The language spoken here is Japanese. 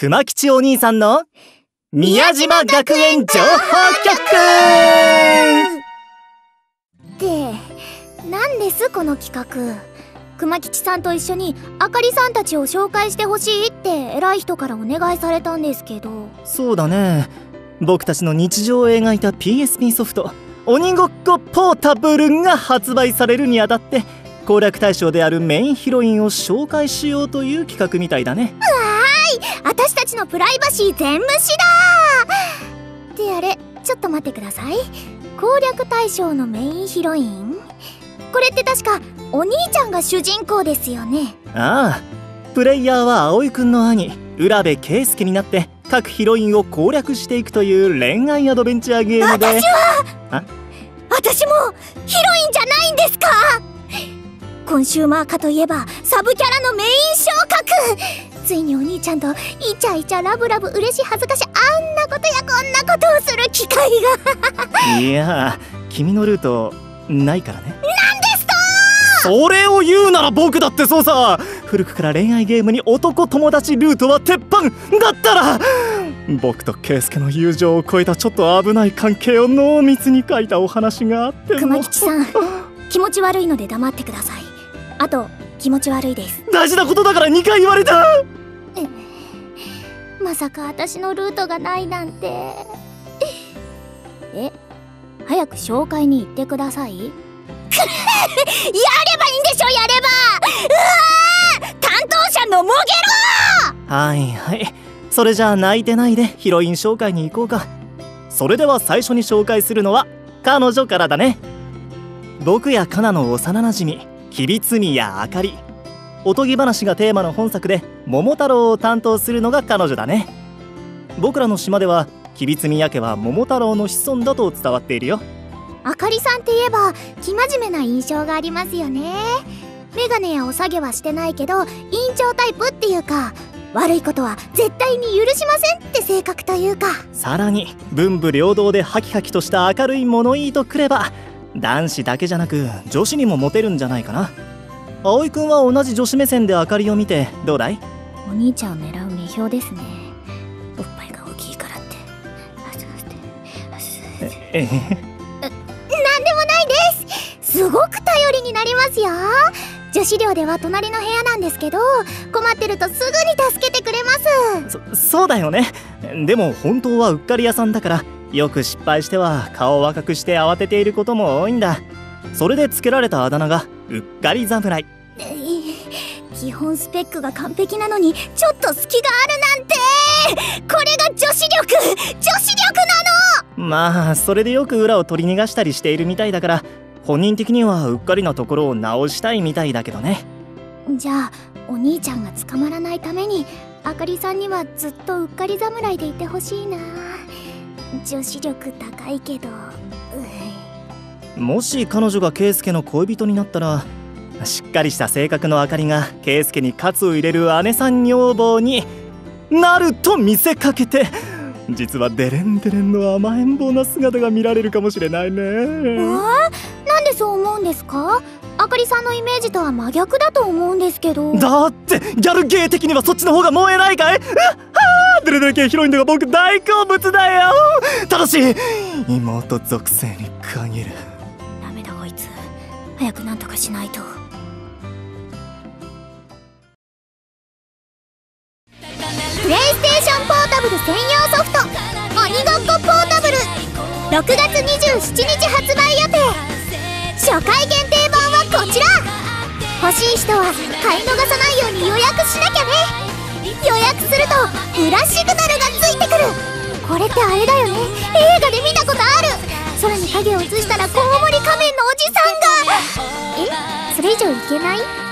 熊吉お兄さんの宮島学園情報局。って何ですこの企画。熊吉さんと一緒にあかりさんたちを紹介してほしいって偉い人からお願いされたんですけど。そうだね。僕たちの日常を描いた PSP ソフト鬼ごっこポータブルが発売されるにあたって攻略対象であるメインヒロインを紹介しようという企画みたいだね。わーい。私たちのプライバシー全無視だ。ってあれちょっと待ってください。攻略対象のメインヒロイン？これって確かお兄ちゃんが主人公ですよね。ああ。プレイヤーは葵くんの兄浦部圭介になって各ヒロインを攻略していくという恋愛アドベンチャーゲームで。私は！あ？私もヒロインじゃないんですか！コンシューマー化といえばサブキャラのメイン昇格ついにお兄ちゃんとイチャイチャラブラブ嬉しい恥ずかしいあんなことやこんなことをする機会が。いや君のルートないからね。なんですとそれを言うなら僕だってそうさ。古くから恋愛ゲームに男友達ルートは鉄板だったら僕と圭介の友情を超えたちょっと危ない関係を濃密に書いたお話があっても。熊吉さん気持ち悪いので黙ってください。あと気持ち悪いです。大事なことだから2回言われたまさか私のルートがないなんて。え早く紹介に行ってください？やればいいんでしょやれば。うわー担当者のもげはいはい。それじゃあ泣いてないでヒロイン紹介に行こうか。それでは最初に紹介するのは彼女からだね。僕やカナの幼なじみ吉備罪やあかり。おとぎ話がテーマの本作で桃太郎を担当するのが彼女だね。僕らの島では吉備罪家は桃太郎の子孫だと伝わっているよ。あかりさんって言えば生真面目な印象がありますよね。メガネやお下げはしてないけど院長タイプっていうか悪いことは絶対に許しませんって性格というか。さらに文武両道でハキハキとした明るい物言いとくれば男子だけじゃなく女子にもモテるんじゃないかな葵くんは同じ女子目線で明かりを見てどうだい？お兄ちゃんを狙う目標ですね。おっぱいが大きいからって。ええなんでもないですすごく頼りになりますよ女子寮では隣の部屋なんですけど困ってるとすぐに助けてくれますそそうだよねでも本当はうっかり屋さんだからよく失敗しては顔を赤くして慌てていることも多いんだそれでつけられたあだ名がうっかり侍。えー基本スペックが完璧なのにちょっと隙があるなんて。これが女子力！女子力なまあそれでよく裏を取り逃がしたりしているみたいだから本人的にはうっかりなところを直したいみたいだけどね。のじゃあお兄ちゃんが捕まらないためにあかりさんにはずっとうっかり侍でいてほしいな。女子力高いけど。うもし彼女が圭介の恋人になったらしっかりした性格のあかりが圭介に喝を入れる姉さん女房になると見せかけて実はデレンデレンの甘えん坊な姿が見られるかもしれないね。えなんでそう思うんですか？あかりさんのイメージとは真逆だと思うんですけど。だってギャルゲー的にはそっちの方が燃えないかい？あデレデレ系ヒロインのが僕大好物だよ。ただし妹属性に限る早くなんとかしないと。プレイステーションポータブル専用ソフト「鬼ごっこポータブル」6月27日発売予定。初回限定版はこちら。欲しい人は買い逃さないように予約しなきゃね。予約すると裏シグナルがついてくる。これってあれだよね。映画で見たことある。空に影を映したらコいけない？